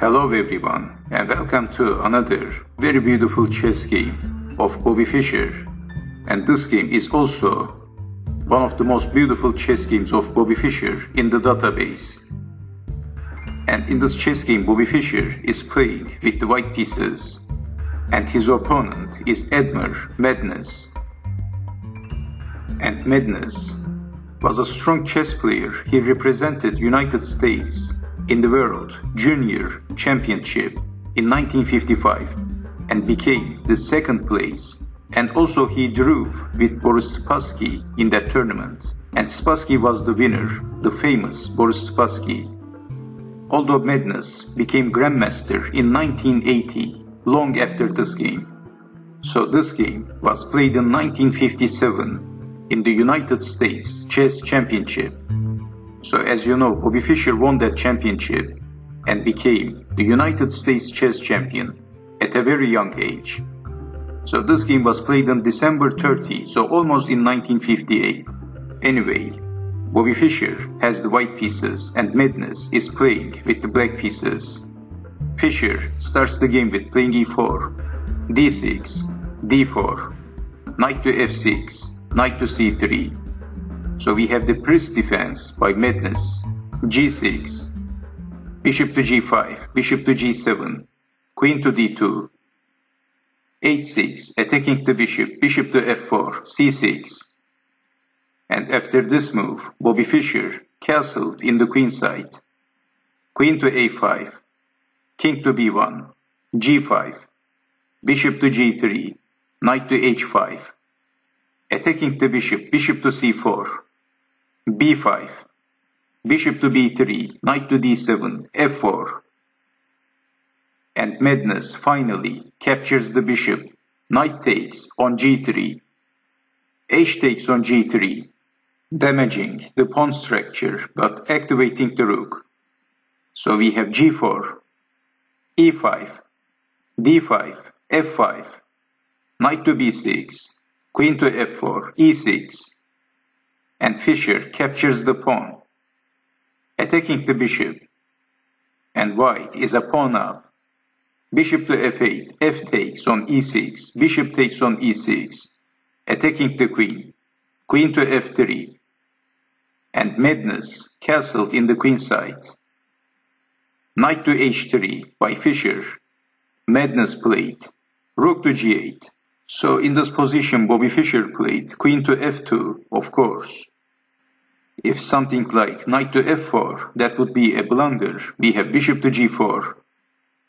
Hello everyone and welcome to another very beautiful chess game of Bobby Fischer. And this game is also one of the most beautiful chess games of Bobby Fischer in the database. And in this chess game Bobby Fischer is playing with the white pieces and his opponent is Edmar Mednis. And Mednis was a strong chess player. He represented United States in the World Junior Championship in 1955 and became the second place. And also he drew with Boris Spassky in that tournament. And Spassky was the winner, the famous Boris Spassky. Although Mednis became Grandmaster in 1980, long after this game. So this game was played in 1957 in the United States Chess Championship so as you know, Bobby Fischer won that championship and became the United States chess champion at a very young age. So this game was played on December 30, so almost in 1958. Anyway, Bobby Fischer has the white pieces and Mednis is playing with the black pieces. Fischer starts the game with playing e4, d6, d4, knight to f6, knight to c3, so we have the Pirc defense by Mednis, g6, bishop to g5, bishop to g7, queen to d2, h6, attacking the bishop, bishop to f4, c6. And after this move, Bobby Fischer castled in the queen side. Queen to a5, king to b1, g5, bishop to g3, knight to h5, attacking the bishop, bishop to c4, b5, bishop to b3, knight to d7, f4. And Mednis finally captures the bishop, knight takes on g3, h takes on g3, damaging the pawn structure but activating the rook. So we have g4, e5, d5, f5, knight to b6, queen to f4, e6, and Fischer captures the pawn, attacking the bishop, and white is a pawn up. Bishop to f8, f takes on e6, bishop takes on e6, attacking the queen, queen to f3, and Mednis castled in the queen side. Knight to h3 by Fischer, Mednis played, rook to g8. So in this position Bobby Fischer played queen to f2, of course. If something like knight to f4, that would be a blunder. We have bishop to g4,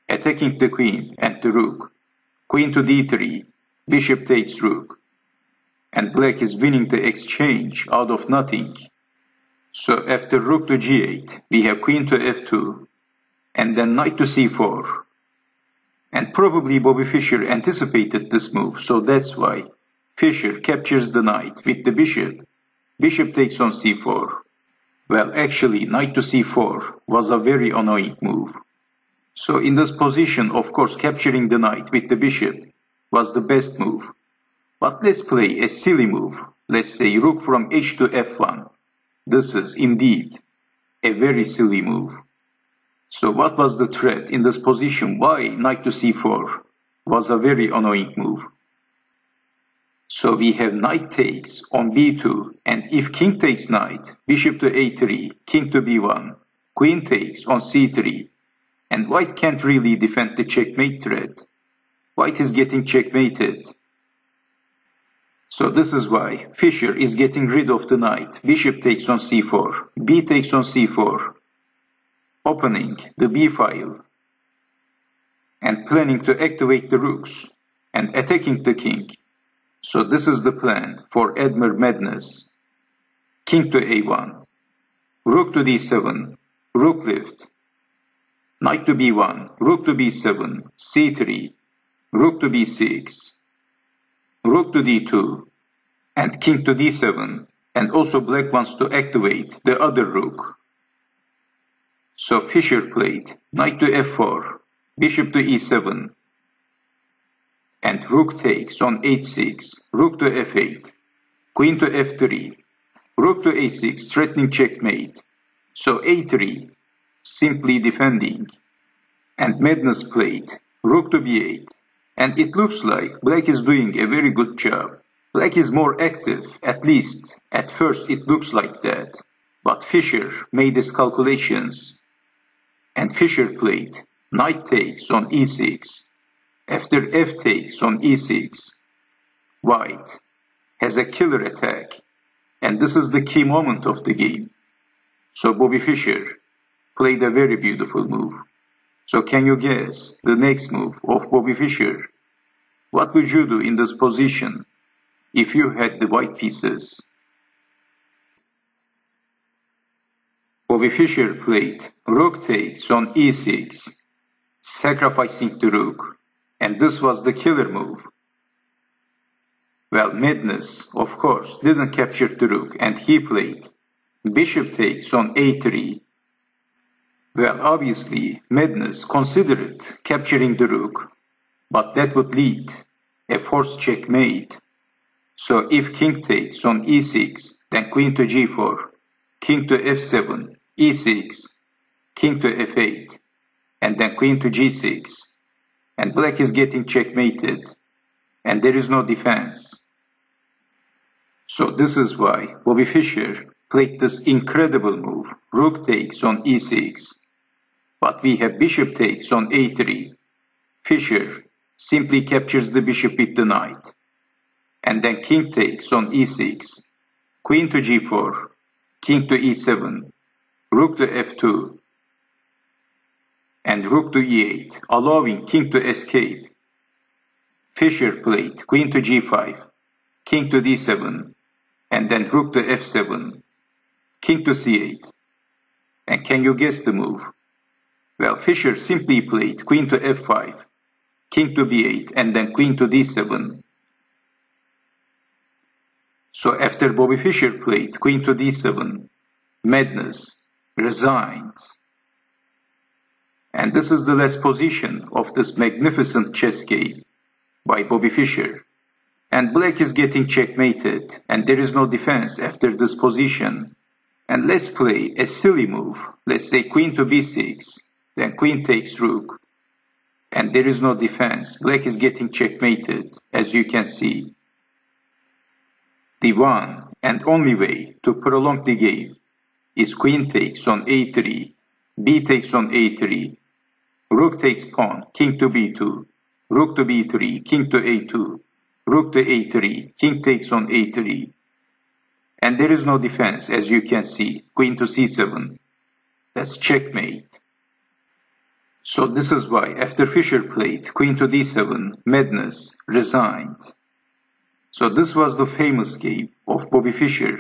attacking the queen and the rook. Queen to d3, bishop takes rook. And black is winning the exchange out of nothing. So after rook to g8, we have queen to f2, and then knight to c4. And probably Bobby Fischer anticipated this move, so that's why Fischer captures the knight with the bishop Bishop takes on c4. Well, actually, knight to c4 was a very annoying move. So in this position, of course, capturing the knight with the bishop was the best move. But let's play a silly move. Let's say rook from h to f1. This is indeed a very silly move. So what was the threat in this position? Why knight to c4 was a very annoying move? So we have knight takes on b2 and if king takes knight, bishop to a3, king to b1, queen takes on c3 and white can't really defend the checkmate threat. White is getting checkmated. So this is why Fischer is getting rid of the knight. Bishop takes on c4, b takes on c4, opening the b file and planning to activate the rooks and attacking the king. So this is the plan for Edmar Mednis. King to a1, rook to d7, rook lift, knight to b1, rook to b7, c3, rook to b6, rook to d2, and king to d7, and also black wants to activate the other rook. So Fischer played knight to f4, bishop to e7, and rook takes on h6, rook to f8, queen to f3, rook to a6 threatening checkmate, so a3 simply defending, and Mednis played rook to b8 and it looks like black is doing a very good job. Black is more active, at least. At first it looks like that. But Fischer made his calculations. And Fischer played knight takes on e6 after f takes on e6. White has a killer attack and this is the key moment of the game. So Bobby Fischer played a very beautiful move. So can you guess the next move of Bobby Fischer? What would you do in this position if you had the white pieces? Bobby Fischer played rook takes on e6, sacrificing the rook, and this was the killer move. Well, Mednis, of course, didn't capture the rook, and he played bishop takes on a3. Well, obviously, Mednis considered capturing the rook, but that would lead a forced checkmate. So if king takes on e6, then queen to g4, king to f7, e6, king to f8, and then queen to g6, and black is getting checkmated, and there is no defense. So this is why Bobby Fischer played this incredible move, rook takes on e6, but we have bishop takes on a3. Fischer simply captures the bishop with the knight, and then king takes on e6, queen to g4, king to e7, rook to f2, and rook to e8, allowing king to escape. Fischer played queen to g5, king to d7, and then rook to f7, king to c8. And can you guess the move? Well, Fischer simply played queen to f5, king to b8, and then queen to d7. So after Bobby Fischer played queen to d7, Mednis resigned. And this is the last position of this magnificent chess game by Bobby Fischer. And black is getting checkmated and there is no defense after this position. And let's play a silly move. Let's say queen to b6, then queen takes rook. And there is no defense. Black is getting checkmated, as you can see. The one and only way to prolong the game is queen takes on a3, b takes on a3, rook takes pawn, king to b2, rook to b3, king to a2, rook to a3, king takes on a3. And there is no defense, as you can see, queen to c7. That's checkmate. So this is why, after Fischer played queen to d7, Mednis resigned. So this was the famous game of Bobby Fischer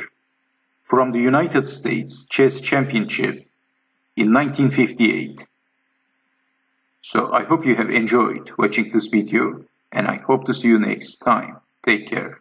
from the United States Chess Championship in 1958. So I hope you have enjoyed watching this video and I hope to see you next time. Take care.